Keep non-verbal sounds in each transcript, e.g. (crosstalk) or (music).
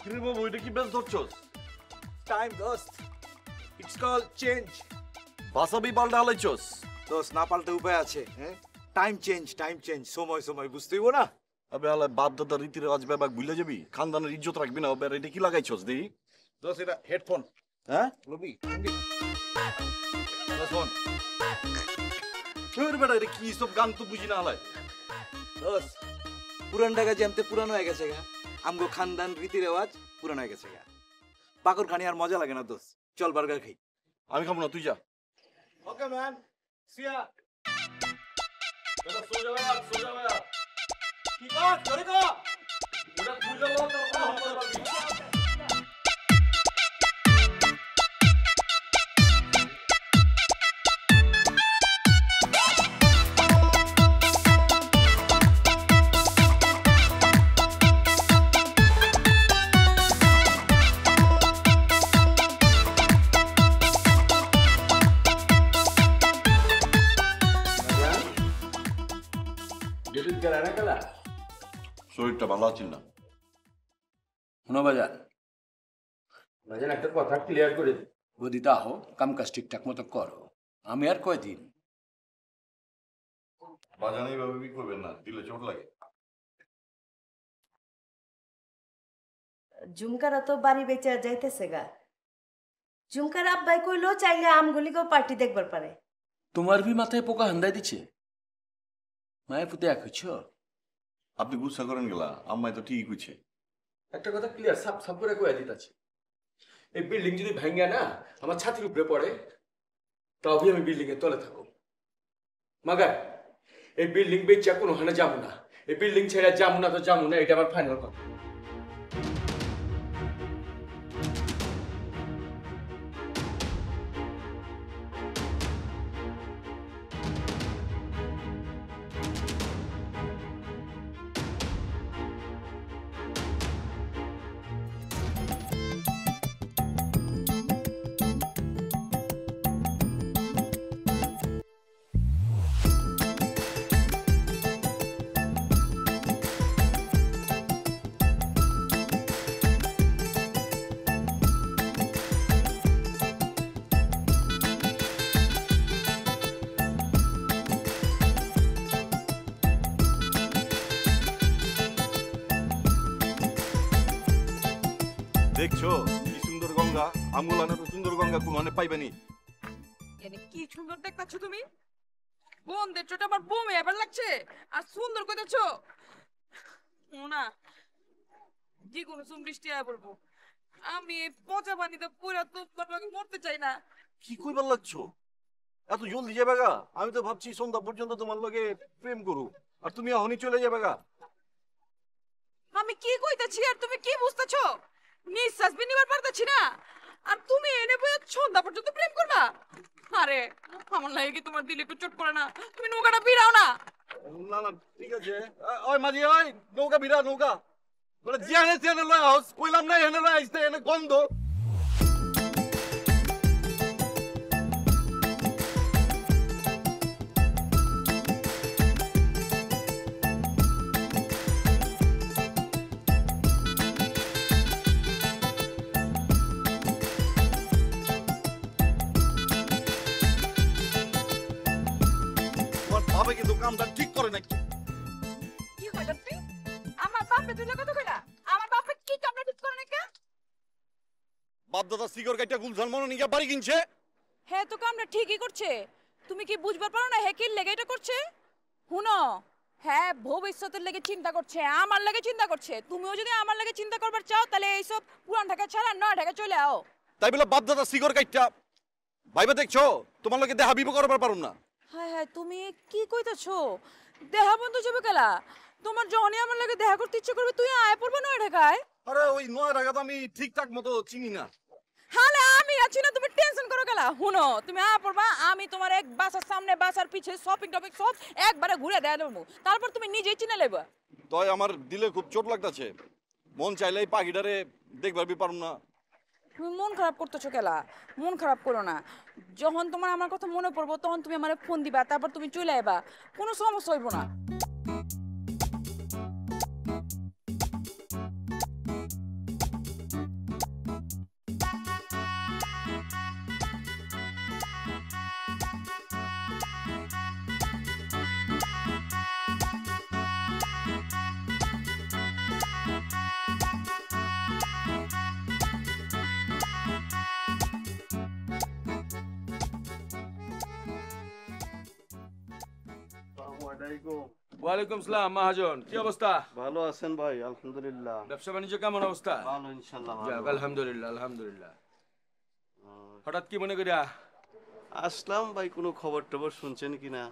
কিরে বাবু এটা কি বেশ ধরছস? টাইম দোস্ত ইটস কল চেঞ্জ বাসাবি পাল্টা হালাইছস? দোস্ত না পাল্টে উপায় আছে হ্যাঁ? টাইম চেঞ্জ টাইম চেঞ্জ সময় সময় বুঝতেই না? আবে আলে বাপ দাদা রীতি রেওয়াজ ব্যাপার ভুলে যাবি? খানদানের ইজ্জত রাখবি না ওবে এটা কি লাগাইছস দেই? দোস্ত এটা হেডফোন হ্যাঁ? লবি শোন তোর বেটা এটা কি সব গান তো বুঝি না হালাই দোস্ত পুরান ঢাকা জ্যামতে পুরানো হয়ে গেছে গা। আমগো খানদান রীতি রেওয়াজ পুরানো হয়ে গেছে গা। পাকর খানি আর মজা লাগে না দোস চল বার্গার খাই। আমি খাব না তুই যা। ওকে ম্যান। সিয়া সোজা সোজা কি কাজ? করে তো ওটা তুই ভালো আছিস না। শোনো বাজান। বাজান একটা কথা ক্লিয়ার করে যদি তাহো কাম কাজ ঠিকঠাক মতো করো। আমি আর কয়দিন? বাজানে এইভাবে বি করবেন না? দিলে চোট লাগে। ঝুমকারা তো বাড়ি বেচে যাইতেছে গা। ঝুমকার আব্বাই কইলো চাইলে আমগুলিকেও পার্টি দেখবার পারে। তোমার ভি মাথায় পোকা হান্দাই দিচ্ছে মায়ের পুতে এক হচ্ছ আপনি গুসা করেন গেলা, আম্মাই তো ঠিকই কইছে। একটা কথা ক্লিয়ার সব সাপ করে কয়ে দিতেছে। এই বিল্ডিং যদি ভাঙ্গা না, আমার ছাতির উপরে পড়ে, তাও আমি বিল্ডিং এর তলে থাকো মাগার, এই বিল্ডিং বেচা কোনো হানে যাব না। এই বিল্ডিং ছেড়ে যাব না তো যাব না, এটা আমার ফাইনাল কথা। চোট আমার বমে এবার লাগছে। আর সুন্দর কইতাছ। না যে কোনো সুম বৃষ্টি আয়া পড়ব আমি পচা পানিতে পুরা তোমার লগে মরতে চাই না। কি কইবার লাগছো? এত জলদি যাবে গা? আমি তো ভাবছি সন্ধ্যা পর্যন্ত তোমার লগে প্রেম করু। আর তুমি এখনই চলে যাবে গা। আমি কি কইতাছি আর তুমি কি বুঝতেছ? নিঃশ্বাস বি নিবার পারতাছি না। আর তুমি এনে বই সন্ধ্যা পর্যন্ত প্রেম করবা? আরে, আমার লাগে কি তোমার দিলে একটু চোট করে না? তুমি নৌকাটা ভিড়াও না। না না, ঠিক আছে। ওই মাঝি, ওই নৌকা ভিড়া নৌকা। বলে জিয়ানে জিয়ানে লয় হাউস কইলাম না এনে লয় আইছে এনে গন্ধ। সিগর কাইটা গুলশান মনো নিকে বাড়ি কিনছে? হ্যাঁ তো কামটা ঠিকই করছে। তুমি কি বুঝবার পারো না হ্যাঁ কি লেগে এটা করছে? হুনো। হ্যাঁ ভবিষ্যতের লেগে চিন্তা করছে আমার লাগে চিন্তা করছে। তুমিও যদি আমার লাগে চিন্তা করবার চাও তাহলে এইসব পুরান ঢাকা ছাড়া নয় ঢাকা চলে আও। তাই বলে বাপ দাদা সিগর কাইটা। ভাইবা দেখছ? তোমার লগে দেখা বিব করবার পারুম না। হ্যাঁ হ্যাঁ তুমি কি কইতাছো? দেহা বন্ধু যাবে কেলা? তোমার যখনই আমার লাগে দেখা করতে ইচ্ছে করবে তুই আয় পড়বে নয় ঢাকায়। আরে ওই নয় টাকা তো আমি ঠিকঠাক মতো চিনি না। হালে আমি আছি না তুমি টেনশন করো গেলা। হুনো তুমি আ পড়বা আমি তোমার এক বাসার সামনে বাসার পিছে শপিং টপিং সব একবারে ঘুরে দেয়া দেবো তারপর তুমি নিজেই চিনে লেবা। তয় আমার দিলে খুব চোট লাগতাছে। মন চাইলেই পাখিটারে দেখবার বি পারুম না। তুমি মন খারাপ করতেছো কেলা মন খারাপ করো না। যখন তোমার আমার কথা মনে পড়ব তখন তুমি আমার ফোন দিবা তারপর তুমি চলে আইবা। কোনো সমস্যা হইব না। ওয়ালাইকুম সালাম মহাজন কি অবস্থা? ভালো আছেন ভাই আলহামদুলিল্লাহ। ব্যবসা বাণিজ্য কেমন অবস্থা? ভালো আলহামদুলিল্লাহ আলহামদুলিল্লাহ। হঠাৎ কি মনে করিয়া? আসলাম ভাই কোনো খবর টবর শুনছেন কিনা?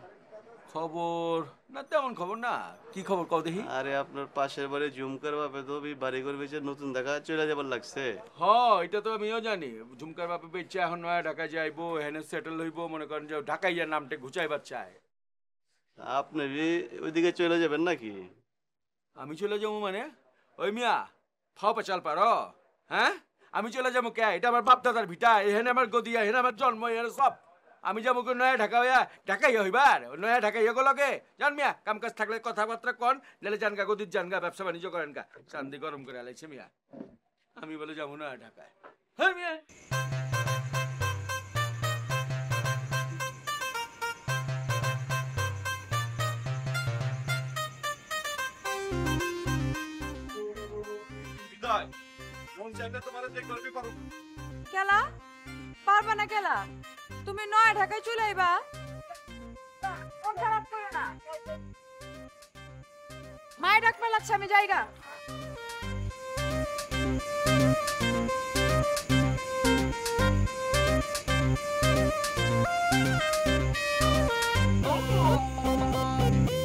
খবর? না তেমন খবর না। কি খবর কও দেখি। আরে আপনার পাশের বাড়ি জুমকার বাপে তো বাড়ি যে নতুন দেখা চলে যাবার লাগছে। হ এটা তো আমিও জানি। ঝুমকার বাপে বেচে এখন নয়া ঢাকা যাইবো এখানে সেটেল হইব মনে করেন যে ঢাকাইয়ার নামটা ঘুচাইবার চায়। আপনি ওইদিকে চলে যাবেন নাকি? আমি চলে যাব মানে? ওই মিয়া ফাও পেচাল পার হ্যাঁ? আমি চলে যাব কে? এটা আমার বাপ দাদার ভিটা এখানে আমার গদিয়া এখানে আমার জন্ম এখানে সব। আমি যাব কি নয়া ঢাকা হইয়া? ঢাকাই হইবার নয়া ঢাকাই লগে? জান মিয়া কাম কাজ থাকলে কথাবার্তা কন লেলে জানগা গদির জানগা, ব্যবসা বাণিজ্য করেন গা। চান্দি গরম করে আলাইছে মিয়া। আমি বলে যাব নয়া ঢাকায়। হ্যাঁ মিয়া। কেলা? পারবা না কেলা? তুমি নয় ঢাকায় চলে আইবা। মায়ের ডাক লাগছে আমি জায়গা নলা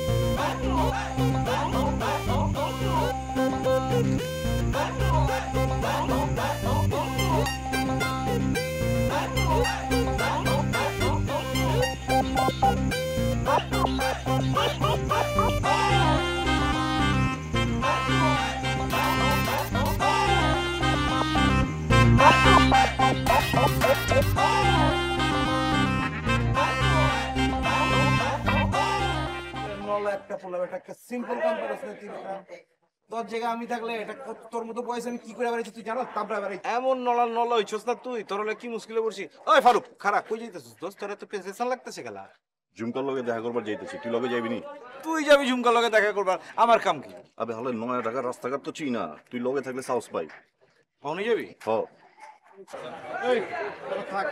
একটা পোলা একটা একটা সিম্পল তোর জায়গা আমি থাকলে এটা তোর মতো বয়স আমি কি করে বেড়াইছি তুই জানো? তারপরে বেড়াই এমন নলা নলা হইছস না তুই তোর হলে কি মুশকিলে পড়ছি? ওই ফারুক খারাপ কই যাইতেছিস? দোস্ত তোর তো পেনশন লাগতেছে গেলা ঝুমকার লগে দেখা করবার যাইতেছি তুই লগে যাবি নি? তুই যাবি ঝুমকা লগে দেখা করবার আমার কাম কি? আবে হলে নয়া ঢাকার রাস্তাঘাট তো চিনা তুই লগে থাকলে সাহস পাই। ফোনে যাবি? হ। এই তোরা থাক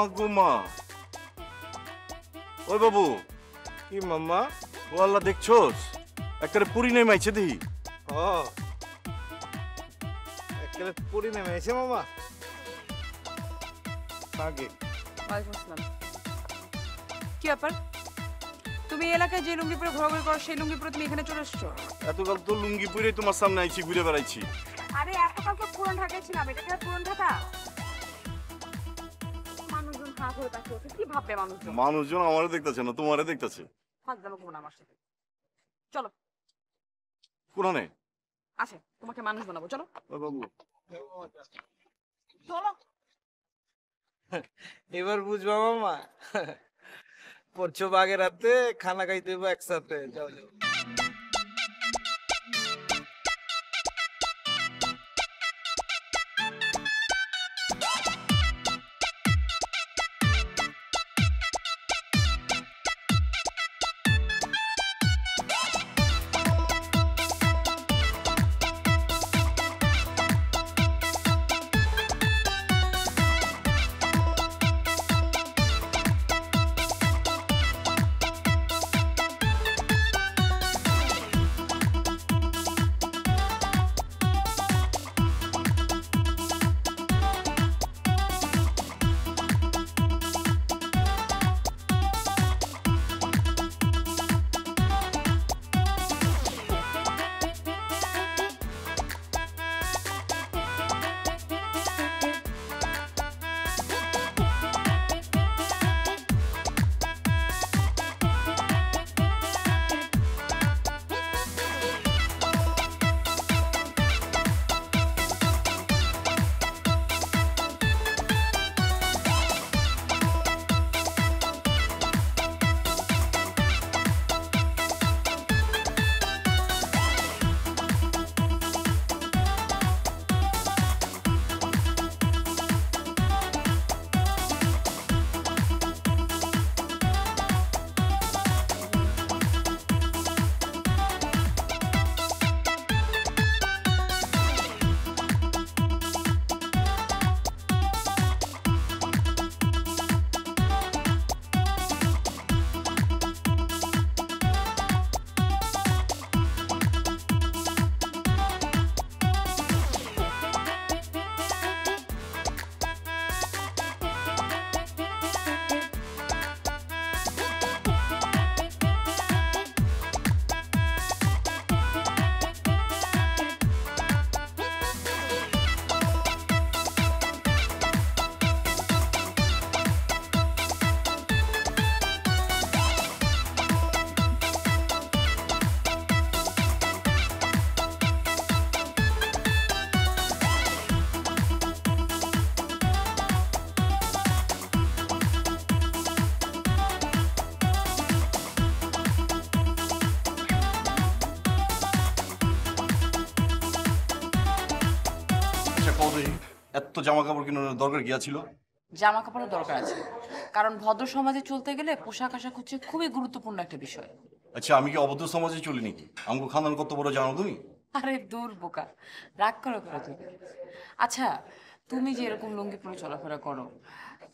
মা গো মা ওই বাবু কি মাম্মা? ও আল্লাহ দেখছোস? একটা পুরি নেই মাইছে ও। পুরি এসে মামা আগে কি ব্যাপার? তুমি এলাকায় যে লুঙ্গি পরে ঘোরাঘুরি করো সেই লুঙ্গি পরে তুমি এখানে চলে এসছো? এতকাল তো লুঙ্গি পরে তোমার সামনে আইছি ঘুরে বেড়াইছি। আরে এতকাল তো পুরান ঢাকায় ছিলাম এটা কি পুরান ঢাকা? হাঁ করে তাকিয়ে আছে কি ভাববে মানুষজন মানুষজন আমারে দেখতেছে না, তোমারে দেখতেছে। ফাঁক যাব ঘুমন আমার সাথে চলো কোরআনে? আসে তোমাকে মানুষ বানাবো চলো বাবু। চলো এবার বুঝবা মামা পড়ছো বাগের হাতে খানা খাইতে একসাথে, যাও যাও। জামা কাপড় কিনার দরকার গিয়া ছিল জামা কাপড়ের দরকার আছে। কারণ ভদ্র সমাজে চলতে গেলে পোশাক আশাক হচ্ছে খুবই গুরুত্বপূর্ণ একটা বিষয়। আচ্ছা আমি কি অবদ্ধ সমাজে চলি নাকি? আমগো খানদান কত বড় জানো তুমি? আরে দূর বোকা রাগ করো করো তুমি? আচ্ছা তুমি যে এরকম লুঙ্গি পরে চলাফেরা করো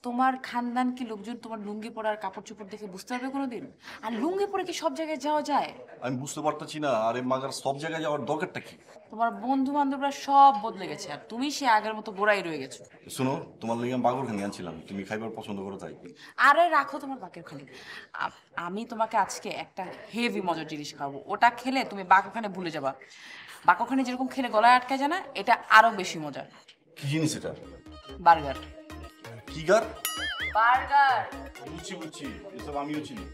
তোমার খানদান কি লোকজন তোমার লুঙ্গি পরার কাপড় চোপড় দেখে বুঝতে পারবে কোনোদিন? আর লুঙ্গি পরে কি সব জায়গায় যাওয়া যায়? আমি বুঝতে পারতেছি না আরে মাগার সব জায়গায় যাওয়ার দরকারটা কি? তোমার বন্ধু বান্ধবরা সব বদলে গেছে আর তুমি সে আগের মতো গোড়াই রয়ে গেছো। শুনো তোমার লেগে বাগর খানি আনছিলাম তুমি খাইবার পছন্দ করো তাই। আরে রাখো তোমার বাকের আ- আমি তোমাকে আজকে একটা হেভি মজার জিনিস খাব ওটা খেলে তুমি বাকোখানে ভুলে যাবা। বাকোখানে যেরকম খেলে গলায় আটকে যায় না এটা আরও বেশি মজার। কি জিনিস এটা? বার্গার। কি গার বার্গার বুঝছি বুঝছি এসব আমিও চিনি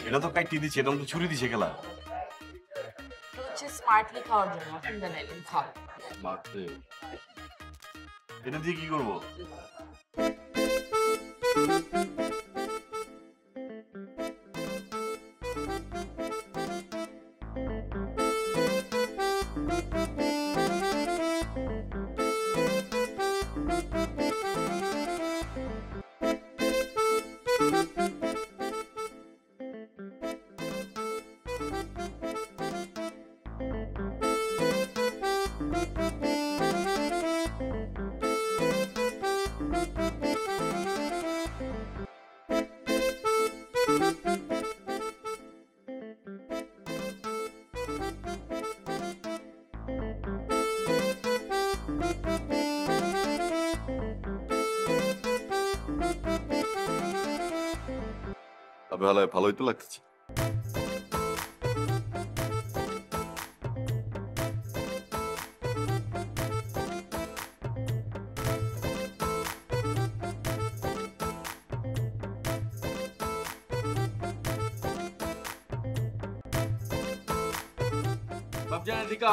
এটা তো কাইটি দিছে এটা তো ছুরি দিছে খেলা হচ্ছে স্মার্টলি খাওয়ার জন্য অসুবিধা নাই খাও মারতে এটা দিয়ে কি করব? ভালো ভালোই তো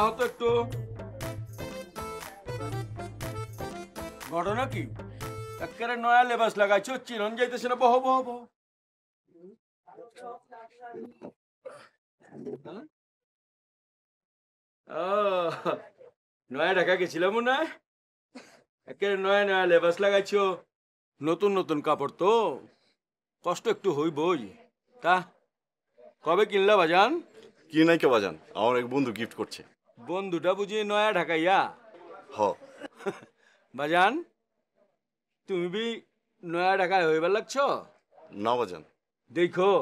আহত একটু। ঘটনা কি? একেবারে নয়া লেবাস লাগাইছো চিরন যাইতেছে না বহ বহ বহ নয়া ঢাকা গেছিলাম হয়? একেবারে নয়া নয়া লেবাস লাগাইছো। নতুন নতুন কাপড় তো। কষ্ট একটু হইবই। তা কবে কিনলা বাজান? কি নাই কে বাজান? আমার এক বন্ধু গিফট করছে। বন্ধুটা বুঝি নয়া ঢাকাইয়া? হ। (laughs) বাজান তুমি বি নয়া ঢাকায় হইবার লাগছ? না বাজান। দেখো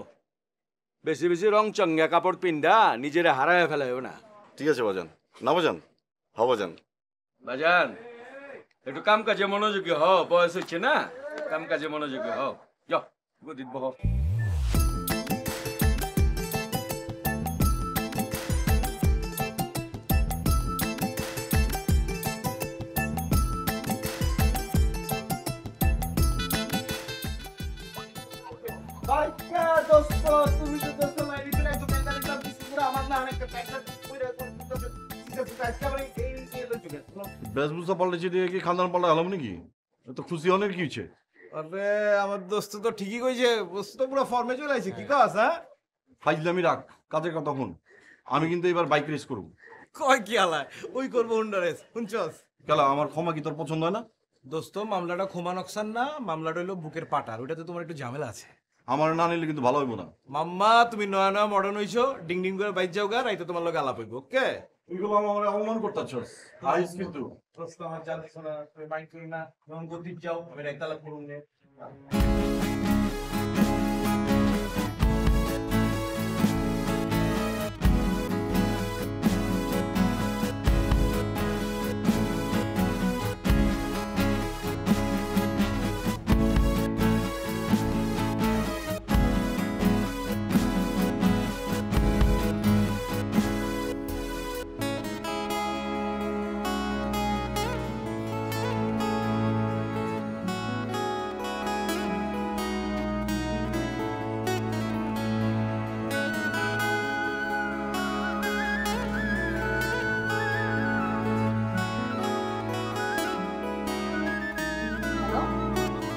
বেশি বেশি রং চঙ্গা কাপড় পিন্দা নিজেরা হারায় ফেলাইও না। ঠিক আছে বাজান। না বাজান? হ বাজান। বাজান একটু কাম কাজে মনোযোগী হ বয়স হচ্ছে না? কাম কাজে মনোযোগী হ যাও গদিত বহ। বেশভূষা পাল্টেছে দিয়ে কি খানদান পাল্টা হলাম নাকি? এত খুশি অনেক কি হচ্ছে আরে আমার দোস্ত তো ঠিকই কইছে দোস্ত তো পুরো ফর্মে চলে আইছে কি কস হ্যাঁ? ফাইজলামি রাখ কাজের কথা তখন আমি কিন্তু এবার বাইক রেস করব। কয় কি আলায় ওই করব হুন্ডা রেস শুনছস? কেলা আমার ক্ষমা কি তোর পছন্দ হয় না? দোস্ত মামলাটা ক্ষমা নকশান না মামলাটা হইল বুকের পাটার ওইটাতে তোমার একটু ঝামেলা আছে। আমার না নিলে কিন্তু ভালো হইব না। মাম্মা তুমি নয়া নয়া মডার্ন হইছো ডিং ডিং করে বাইক যাও গা রাইতে তোমার লগে আলাপ হইব ওকে? এগুলো আমার অপমান করতেছস আইস কিন্তু। প্রশ্ন আমার জানিস না তুমি মাইন্ড করি না যখন গতি যাও আমি একতলা করুন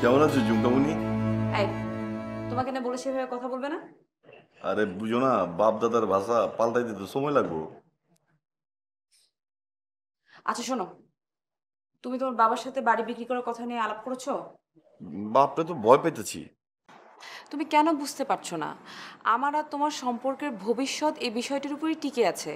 কেমন আছো জুমকামুনি? এই তোমাকে না বলে সেভাবে কথা বলবে না? আরে বুঝো না বাপ দাদার ভাষা পাল্টাইতে তো সময় লাগবো। আচ্ছা শোনো। তুমি তোমার বাবার সাথে বাড়ি বিক্রি করার কথা নিয়ে আলাপ করেছ? বাপরে তো ভয় পেতেছি। তুমি কেন বুঝতে পারছ না? আমার আর তোমার সম্পর্কের ভবিষ্যৎ এই বিষয়টির উপরই টিকে আছে।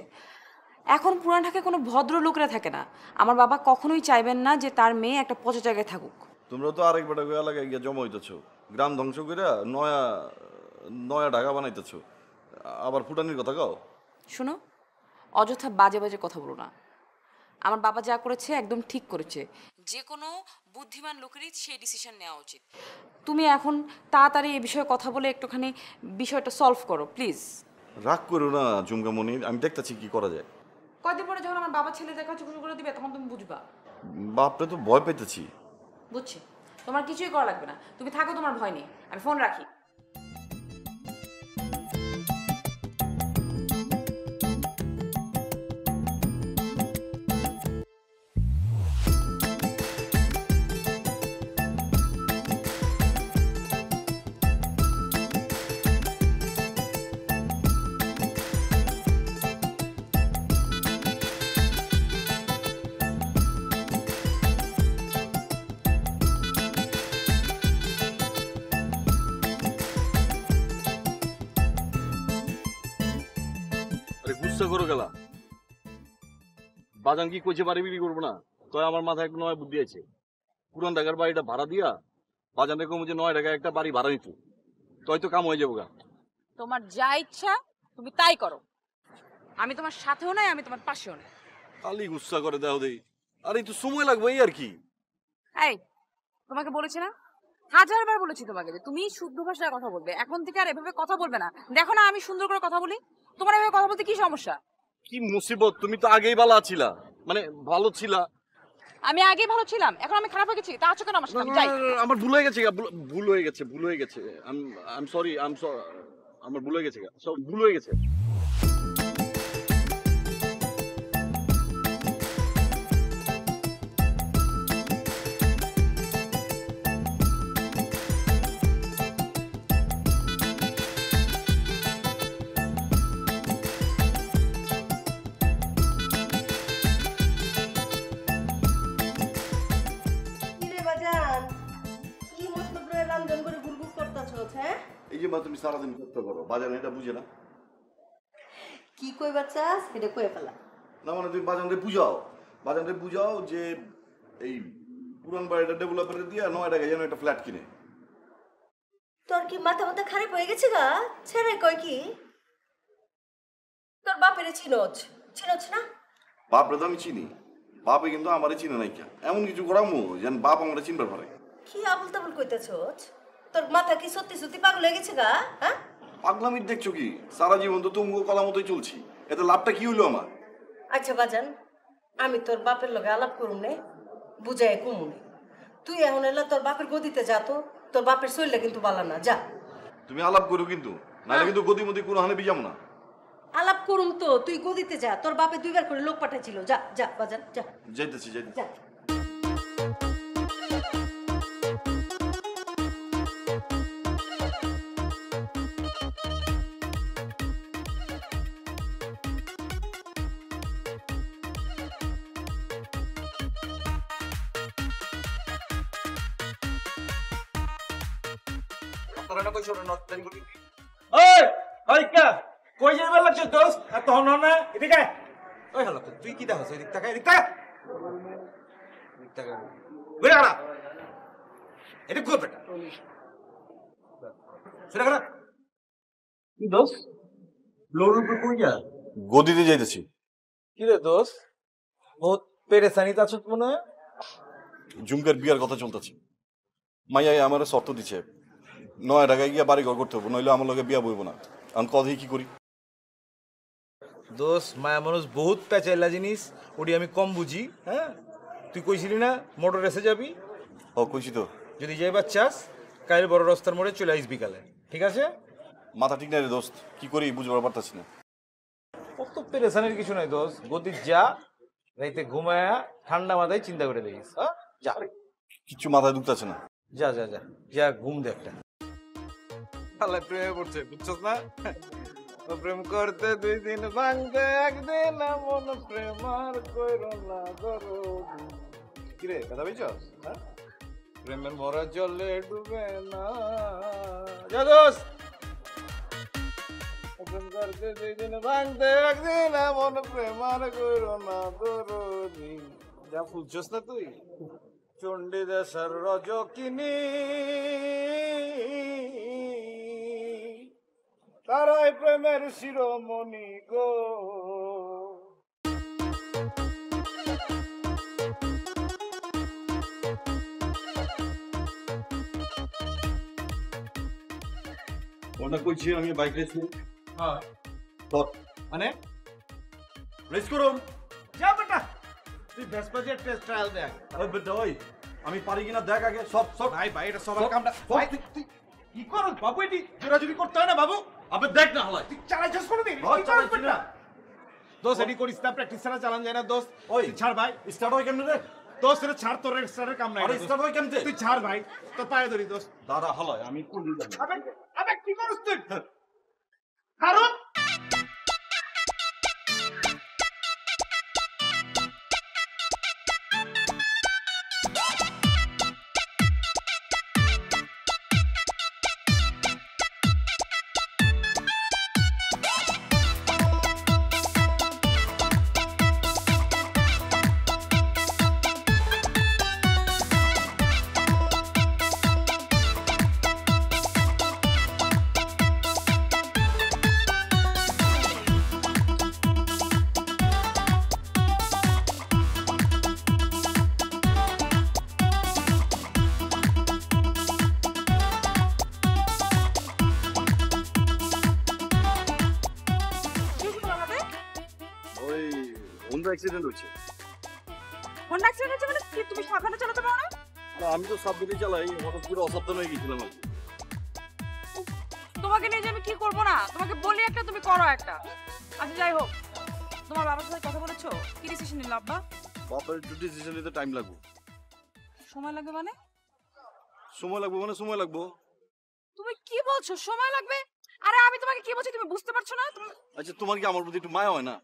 এখন পুরান ঢাকায় কোনো ভদ্র লোকরা থাকে না। আমার বাবা কখনোই চাইবেন না যে তার মেয়ে একটা পচা জায়গায় থাকুক। তোমরা তো আরেক বেটা করে এলাকায় গিয়ে জমা হইতেছো গ্রাম ধ্বংস করে নয়া নয়া ঢাকা বানাইতেছো। আবার ফুটানির কথা কাও? শোনো অযথা বাজে বাজে কথা বলো না। আমার বাবা যা করেছে একদম ঠিক করেছে। যে কোনো বুদ্ধিমান লোকেরই সেই ডিসিশন নেওয়া উচিত। তুমি এখন তাড়াতাড়ি এই বিষয়ে কথা বলে একটুখানি বিষয়টা সলভ করো প্লিজ রাগ করো না জুমকামুনি আমি দেখতেছি কি করা যায়। কয়দিন পরে যখন আমার বাবা ছেলে দেখা চুকুচু করে দিবে তখন তুমি বুঝবা। বাপরে তো ভয় পেতেছি বুঝছি। তোমার কিছুই করা লাগবে না। তুমি থাকো তোমার ভয় নেই। আমি ফোন রাখি। গুসা করো গেলা। বাজান কি কইছে বাড়ি বিক্রি করব না? তবে আমার মাথায় একটা নয় বুদ্ধি আছে। পুরান ঢাকার বাড়িটা ভাড়া দিয়া বাজান রেখে যে নয় টাকা একটা বাড়ি ভাড়া নিত। তই তো কাম হয়ে যাব গা। তোমার যা ইচ্ছা তুমি তাই করো। আমি তোমার সাথেও নাই আমি তোমার পাশেও নাই। খালি গুসা করে দাও দেই। আরে একটু সময় লাগবে এই আর কি? এই তোমাকে বলেছি না? হাজারবার বলেছি তোমাকে যে তুমি শুদ্ধ ভাষায় কথা বলবে। এখন থেকে আর এভাবে কথা বলবে না। দেখো না আমি সুন্দর করে কথা বলি। তোমার এভাবে কথা বলতে কি সমস্যা? কি মুসিবত? তুমি তো আগেই ভালো ছিল মানে ভালো ছিল। আমি আগে ভালো ছিলাম এখন আমি খারাপ হয়ে গেছি। তা আছো কেন আমার সাথে? আমি যাই। আমার ভুল হয়ে গেছে ভুল- হয়ে গেছে ভুল হয়ে গেছে। I am sorry I am sorry আমার ভুল হয়ে গেছে গা। সব ভুল হয়ে গেছে। মা তুমি সারাদিন করো বাজান এটা বুঝে না। কি কইবা চাস এটা কয়ে ফেলা। না মানে তুমি বাজানরে বুঝাও। বাজানরে বুঝাও যে এই পুরান বাড়িটা ডেভেলপারে দিয়ে নয় টাকা যেন একটা ফ্ল্যাট কিনে। তোর কি মাথা মাথা খারাপ হয়ে গেছে গা? ছেড়ে কয় কি? তোর বাপেরে চিনোচ চিনোচ না? বাপরে তো আমি চিনি। বাপে কিন্তু আমারে চিনে নাই কেন এমন কিছু করামো যেন বাপ আমরা চিনবার পারে। কি আবুল তাবুল কইতেছস তোর মাথা কি সত্যি সত্যি পাগল হয়ে গেছে গা হ্যাঁ? পাগলামির দেখছ কি? সারা জীবন তো তুমি কলা মতোই চলছি। এতে লাভটা কি হলো আমার? আচ্ছা বাজান আমি তোর বাপের লগে আলাপ করুম নে বুঝাই কমুনে তুই এখন এলা তোর বাপের গদিতে যা তো তোর বাপের শরীরটা কিন্তু বালা না যা। তুমি আলাপ করো কিন্তু নাহলে কিন্তু গতিমতি কোনো হানে বিজাম না। আলাপ করুম তো তুই গদিতে যা তোর বাপে দুইবার করে লোক পাঠাইছিল যা যা বাজান যা। যাইতেছি যাইতেছি। যা ওই ওই কা? কই যাইবার লাগছে দোস আর তখন না এদিকে। আয়। ওই হলো তুই কি দেখছ? এদিক এদিক এদিক এদিক বেটা। সেটা করা কি দোস লোর উপর কই যা? গদিতে যাইতেছি। কি রে দোস বহুত পেরেশানিতে আছো মনে হয়। ঝুমকার বিয়ার কথা চলতেছে। মাইয়া আমার শর্ত দিছে। নয় টাকায় গিয়ে বাড়ি ঘর করতে হব নইলে আমার লগে বিয়া বইব না। আমি কথাই কি করি। দোষ মায়া মানুষ বহুত প্যাচাইলা জিনিস ওটি আমি কম বুঝি হ্যাঁ? তুই কইছিলি না মোটর এসে যাবি? ও কইছি তো। যদি যাইবার চাস কাল বড় রাস্তার মোড়ে চলে আইস বিকালে ঠিক আছে? মাথা ঠিক নাই রে দোস্ত কি করি বুঝবার পারতাছি না। কত পেরেশানির কিছু নাই দোষ গতি যা রাইতে ঘুমায়া ঠান্ডা মাথায় চিন্তা করে দেখিস হ্যাঁ যা। কিচ্ছু মাথায় ঢুকতেছে না। যা যা যা যা ঘুম দে একটা। আল্লাহ প্রেমে পড়ছে, বুঝছস না? প্রেম করতে দুই দিন ভাঙতে একদিন মন প্রেম আর কইর না করো কিরে, কথা বুঝছস? হ্যাঁ? প্রেমের মরা জলে ডুবে না। যা ও প্রেম করতে দুই দিন ভাঙতে মন না যা না তুই? চণ্ডীদাসের রজকিনী। তারাই প্রেমের শিরোমণি গো। ওটা কইছি আমি বাইক রেস করুন হ্যাঁ। মানে? রেস করুন। যা বেটা। তুই ভেসপাজের টেস্ট ট্রায়াল দেখ। ওই বেটা ওই আমি পারি কিনা দেখ আগে সব সব। ভাই ভাই এটা সবার সব- কামটা ভাই তুই কি করস? বাবু এটি জোরাজুরি করতে হয় না বাবু? আবে দেখ না হালাই তুই চালাইছিস কোনোদিন? করস না। দোস্ত এডি করিস না প্র্যাকটিস ছাড়া চালান যায় না। দোস্ত ওই। ছাড় ভাই। স্টার্ট হয় কেমনে রে? দোস্ত রে ছাড় তোর স্টারের কাম নাই আরে স্টার্ট। হয় কেমনে? তুই ছাড় ভাই তোর পায়ে ধরি দোস্ত। দাদা হালাই আমি কোন আবে আবে কি করছ তুই? কারণ হয়েছে মানে কি তুমি সাবধানে চালাতে পারো না? না, আমি তো সাবধানে চালাই হঠাৎ করে অসাবধান হয়ে গেছিলাম কি। তোমাকে নিয়ে যে আমি কি করব না? তোমাকে বলি একটা তুমি করো একটা। আচ্ছা যাই হোক। তোমার বাবার সাথে কথা বলেছ? কি ডিসিশন নিল আব্বা? বাপের একটু ডিসিশন নিতে টাইম লাগবে। সময় লাগবে মানে? সময় লাগবে মানে সময় লাগবে। তুমি কি বলছো? সময় লাগবে? আরে আমি তোমাকে কি বলছি তুমি বুঝতে পারছ না? আচ্ছা তোমার কি আমার প্রতি একটু মায়া হয় না?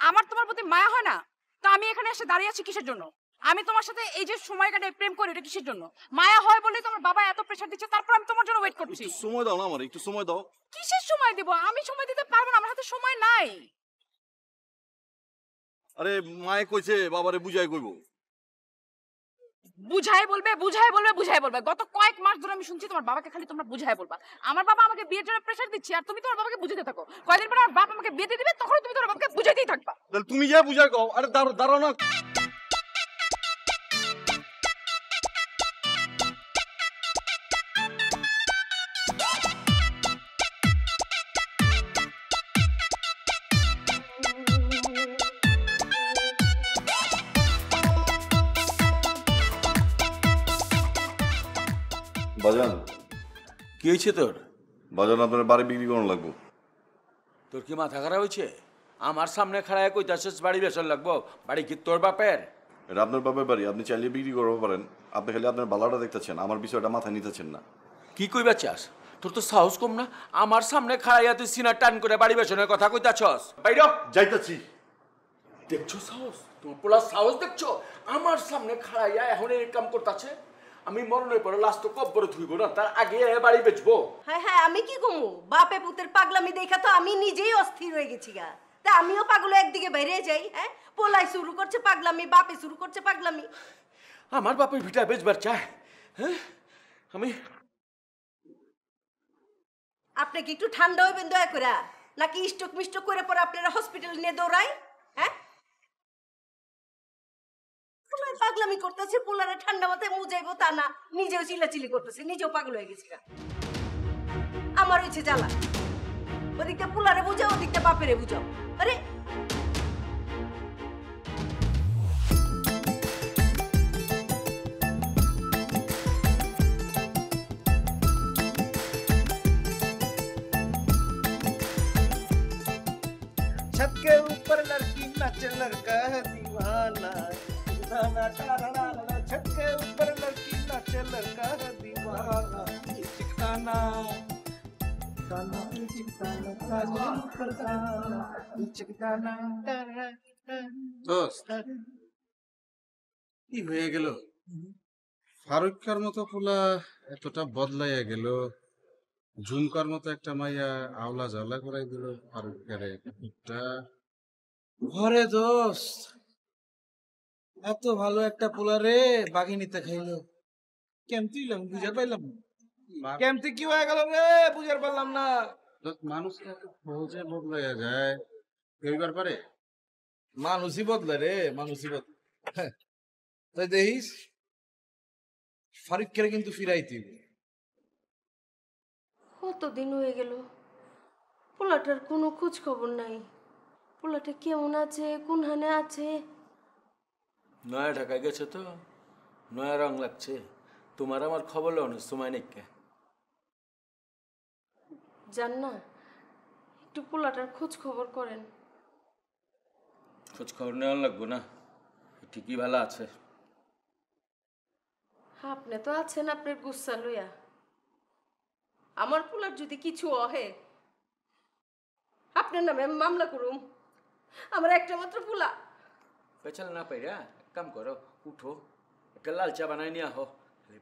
আমার তোমার প্রতি মায়া হয় না? তো আমি এখানে এসে দাঁড়িয়ে আছি কিসের জন্য? আমি তোমার সাথে এই যে সময় কাটে প্রেম করি এটা কিসের জন্য? মায়া হয় বলে তোমার বাবা এত প্রেশার দিচ্ছে তারপর আমি তোমার জন্য ওয়েট করছি। একটু সময় দাও না আমার একটু সময় দাও। কিসের সময় দিব? আমি সময় দিতে পারব না আমার হাতে সময় নাই। আরে মায়ে কইছে বাবারে বুঝাই কইব। বুঝাই বলবে বুঝাই বলবে বুঝাই বলবে। গত কয়েক মাস ধরে আমি শুনছি তোমার বাবাকে খালি তোমরা বুঝাই বলবা। আমার বাবা আমাকে বিয়ের জন্য প্রেশার দিচ্ছে আর তুমি তোমার বাবাকে বুঝাতে থাকো। কয়েকদিন পরে আমার বাপ আমাকে বিয়ে দিয়ে দিবে তখন তুমি তোমার বাবাকে বুঝাতেই থাকবা। তুমি যা বুঝাই কও। আরে দাঁড়াও না। বাজান। কি হয়েছে তোর? বাজান আপনার বাড়ি বিক্রি করানো লাগবো? তোর কি মাথা খারাপ হয়েছে? আমার সামনে খাড়ায় কইতাছিস বাড়ি বেসন লাগবো। বাড়ি কি তোর বাপের? এটা আপনার বাবার বাড়ি আপনি চাইলে বিক্রি করতে পারেন। আপনি খালি আপনার বালাটা দেখতেছেন আমার বিষয়টা মাথায় নিতেছেন না। কি কইবা চাস? তোর তো সাহস কম না? আমার সামনে খাড়াইয়া তুই সিনা টান করে বাড়ি বেসনের কথা কইতাছস। বাইর। যাইতেছি। দেখছ সাহস? তোমার পোলা সাহস দেখছ? আমার সামনে খাড়াইয়া এখন এই কাম করতেছে? আমি মরণের পরে লাস্ট কব্বরে ধুইব না তার আগে এ বাড়ি বেচবো। হ্যাঁ হ্যাঁ আমি কি কমু? বাপে পুতের পাগলামি দেখা তো আমি নিজেই অস্থির হয়ে গেছি গা। তা আমিও পাগল একদিকে বাইরে যাই হ্যাঁ? পোলাই শুরু করছে পাগলামি বাপে শুরু করছে পাগলামি। আমার বাপের ভিটা বেচবার চায় হ্যাঁ? আমি আপনি কি একটু ঠান্ডা হইবেন দয়া করে নাকি স্টক মিস্টক করে পরে আপনারা হসপিটাল নিয়ে দৌড়াই হ্যাঁ? পোলাই পাগলামি করতেছে, পোলারে ঠান্ডা মাথায় মুজাইবো তা না। নিজেও চিলাচিলি করতেছে, নিজেও পাগল হয়ে গেছে আমার হয়েছে জ্বালা। ওদিকটা পোলারে বুঝাও, ওদিকটা বাপেরে বুঝাও। আরে কি হয়ে গেল? ফারুককার মতো পোলা এতটা বদলাইয়া গেল, ঝুমকার মতো একটা মাইয়া আওলা জাওলা করাই দিল ফারুককারে। একটা ঘরে দোস্ত, এত ভালো একটা পোলা রে বাঘিনীতে খাইলো। কেমতি হইলাম, বুঝে পাইলাম কেমতি কি হয়ে গেল রে? বুঝার পারলাম না। মানুষ সহজে বদলাইয়া যায়। কেউবার পারে? মানুষই বদলে রে মানুষই বদলে হ্যাঁ। তাই দেখিস ফারুককে কিন্তু ফিরাইতে হবে। কতদিন হয়ে গেল? পোলাটার কোনো খোঁজ খবর নাই। পোলাটা কেমন আছে? কোন হানে আছে? নয়া ঢাকায় গেছে তো? নয়া রং লাগছে। তোমার আমার খবর লো সময় নেই জান না একটু পোলাটার খোঁজ খবর করেন। খোঁজ খবর নেওয়া লাগবো না। ঠিকই ভালো আছে। আপনি তো আছেন আপনার গুচ্ছা লইয়া। আমার পোলার যদি কিছু অহে আপনার নামে মামলা করুম। আমার একটা মাত্র পোলা। পেছাল না পাইরা কাম করো উঠো একটা লাল চা বানাই নিয়ে আহো।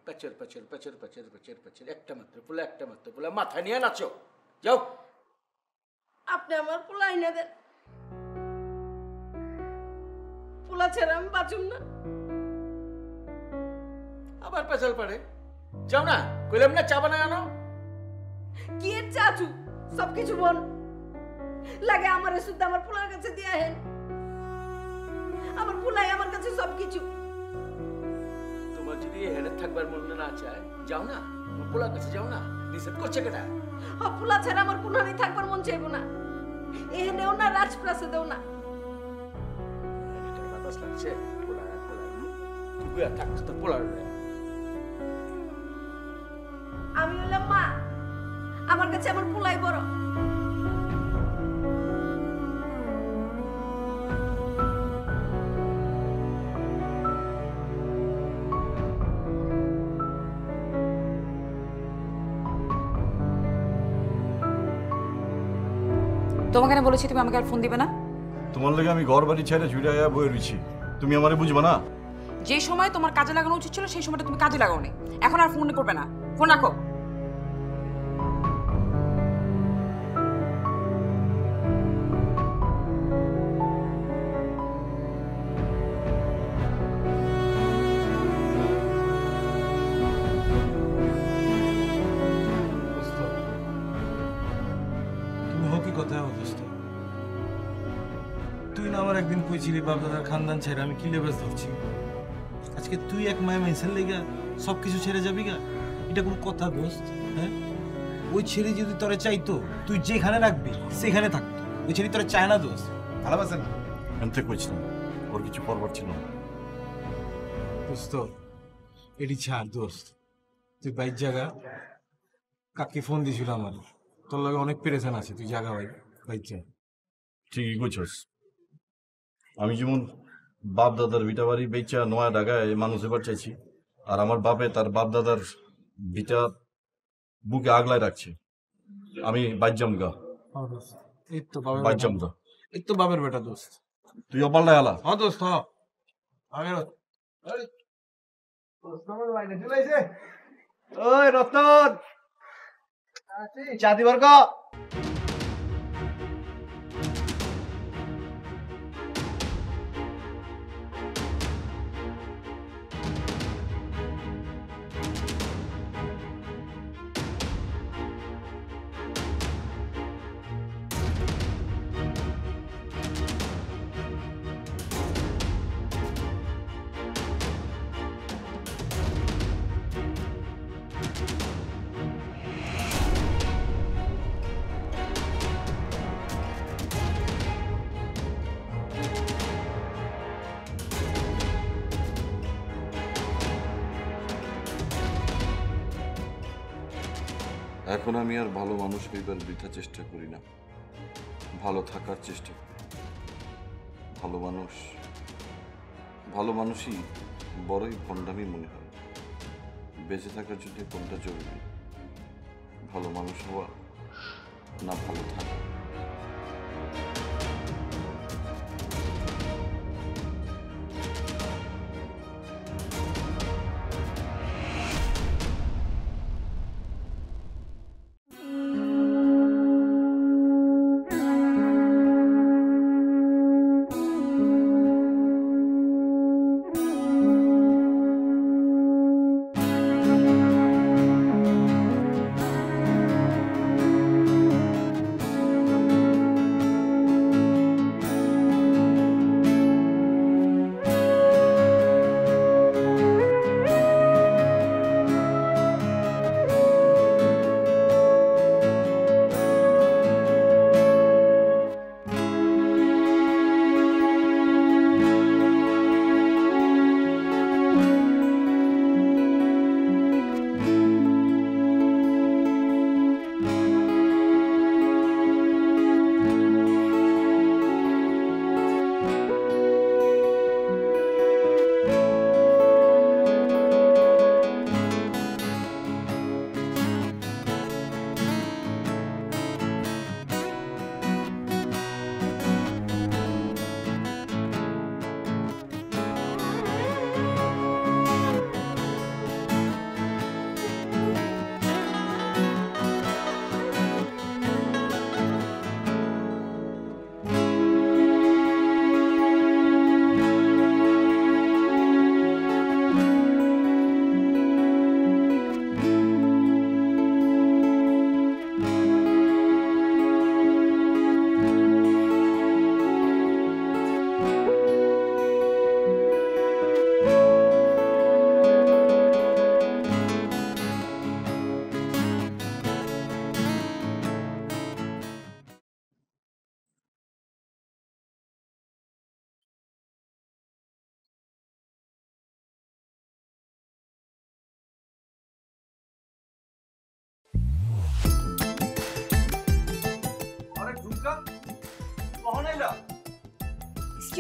পেচর পেচর পেচর পেচর পেচর পেচর একটা মাত্র পোলা একটা মাত্র পোলা মাথা নিয়ে নাচো। যাও। আপনি আমার পোলা এনে দেন। পোলা ছেড়ে আমি বাঁচুম না। আবার পেছাল পারে। যাও না কইলাম না চা বানায় আনো। কি এর চাচু সবকিছু বল। লাগে আমার শুদ্ধ আমার পোলার কাছে দিয়ে হেন। আমার পোলাই আমার কাছে সবকিছু। তোমার যদি হেডে থাকবার মন না চায় যাও না তোমার পোলার কাছে যাও না। নিষেধ করছে কেটা? পোলা ছাড়া আমার হানি থাকবার মন চাইব না। এহেনেও না রাজপ্রাসাদেও না। থাক তোর পোলার আমি হলাম মা। আমার কাছে আমার পোলাই বড়। তোমাকে না বলেছি তুমি আমাকে আর ফোন দিবে না। তোমার লাগে আমি ঘর বাড়ি ছেড়ে ছুটে আয়া বয়ে রয়েছি তুমি আমারে বুঝবা না? যে সময় তোমার কাজে লাগানো উচিত ছিল সেই সময়টা তুমি কাজে লাগাও এখন আর ফোন করবে না। ফোন রাখো। একদিন কইছিলি বাপদাদার খানদান ছেড়ে আমি কি লেবাস ধরছি। আজকে তুই এক মায় মাইসের লেগা সব কিছু ছেড়ে যাবি গা? এটা কোনো কথা দোস্ত হ্যাঁ? ওই ছেড়ে যদি তোরে চাইতো তুই যেখানে রাখবি সেখানে থাকতো। ওই ছেড়ে তোরে চায় না দোস্ত। ভালোবাসে না? এনতে কইছিলাম ওর কিছু করবার ছিল না। দোস্ত এটি ছাড় দোস্ত। তুই বাইক জায়গা কাকি ফোন দিছিল আমার। তোর লাগে অনেক পেরেশান আছে তুই জায়গা ভাই বাইক যা। ঠিকই কইছস। আমি যেমন বাপ দাদার ভিটা বাড়ি বেচা নয়া ঢাকায় মানুষ এবার চাইছি আর আমার বাপে তার বাপ দাদার ভিটা বুকে আগলায় রাখছে। আমি বাইজাম গা। এই তো বাবার বাইজাম গা। এই তো বাবার বেটা দোস্ত। তুই অপাল্টায় আলা। হ্যাঁ দোস্ত আগের ওই রতন। চা দিবার ক? এখন আমি আর ভালো মানুষ হইবার বৃথা চেষ্টা করি না। ভালো থাকার চেষ্টা করি। ভালো মানুষ, ভালো মানুষই বড়ই ভণ্ডামি মনে হয়। বেঁচে থাকার জন্য কোনটা জরুরি? ভালো মানুষ হওয়া না ভালো থাকো?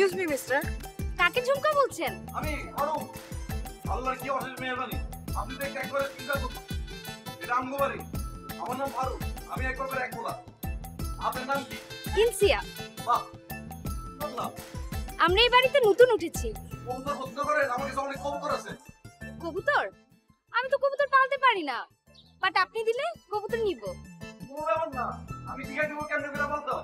এক্সকিউজ মি মিস্টার কাকে ঝুমকা বলছেন? আমি ফারুক আল্লাহর কি অশেষ মেহরবানি? আপনি তো একবারে চিন্তা করুন। এটা আমগো বাড়ি আমার নাম ফারুক। আমি একবার এক বলা আপনার নাম কি? ইনসিয়া বাহ আমরা এই বাড়িতে নতুন উঠেছি। কবুতর পছন্দ করেন? আমার কাছে অনেক কবুতর আছে। কবুতর? আমি তো কবুতর পালতে পারি না। বাট আপনি দিলে কবুতর নিব। কোনো ব্যাপার না। আমি শিখাই দেবো কেমন করে বলতো?